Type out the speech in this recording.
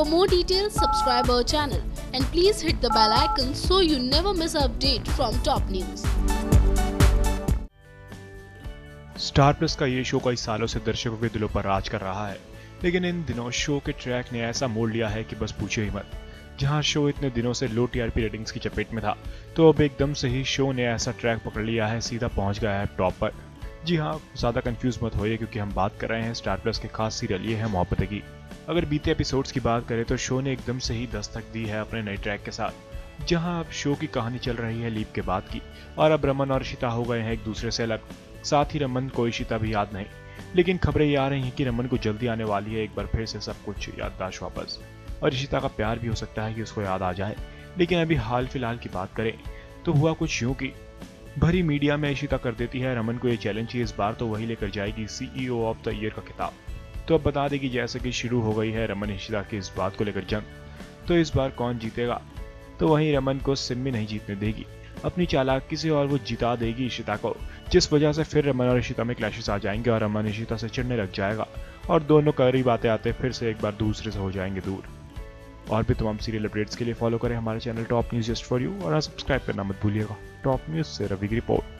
For more details, subscribe our channel and please hit the bell icon so you never miss an update from top news. Star plus का ये show कई सालों से दर्शकों के दिलों पर राज कर रहा है लेकिन इन दिनों शो के ट्रैक ने ऐसा मोड़ लिया है कि बस पूछो ही मत। जहाँ शो इतने दिनों से लो टीआरपी रेटिंग्स की चपेट में था तो अब एकदम से ही शो ने ऐसा ट्रैक पकड़ लिया है सीधा पहुँच गया है टॉप पर। जी हाँ ज़्यादा कंफ्यूज मत होइए क्योंकि हम बात कर रहे हैं स्टार प्लस के खास सीरियल ये है मोहब्बत की। अगर बीते एपिसोड्स की बात करें तो शो ने एकदम से ही दस्तक दी है अपने नए ट्रैक के साथ, जहाँ अब शो की कहानी चल रही है लीप के बाद की, और अब रमन और शिता हो गए हैं एक दूसरे से अलग, साथ ही रमन को इशिता भी याद नहीं। लेकिन खबरें ये आ रही हैं कि रमन को जल्दी आने वाली है, एक बार फिर से सब कुछ याददाश्त वापस। और इशिता का प्यार भी हो सकता है कि उसको याद आ जाए। लेकिन अभी हाल फ़िलहाल की बात करें तो हुआ कुछ यूँ की भरी मीडिया में इशिता कर देती है रमन को ये चैलेंज इस बार तो वही लेकर जाएगी सीईओ ऑफ़ द ईयर का खिताब। तो अब बता दें कि जैसे कि शुरू हो गई है रमन इशिता की इस बात को लेकर जंग। तो इस बार कौन जीतेगा? तो वहीं रमन को सिम्मी नहीं जीतने देगी। अपनी चालाक किसी और वो जिता देगी इशिता को, जिस वजह से फिर रमन और इशिता में क्लैशेस आ जाएँगे और रमन इशिता से चिड़ने लग जाएगा और दोनों करीब आते आते फिर से एक बार दूसरे से हो जाएँगे दूर। और भी तमाम सीरियल अपडेट्स के लिए फॉलो करें हमारे channel top news just for you और सब्सक्राइब करना मत भूलिएगा। टॉप न्यूज़ से रवि की report